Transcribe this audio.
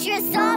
future song.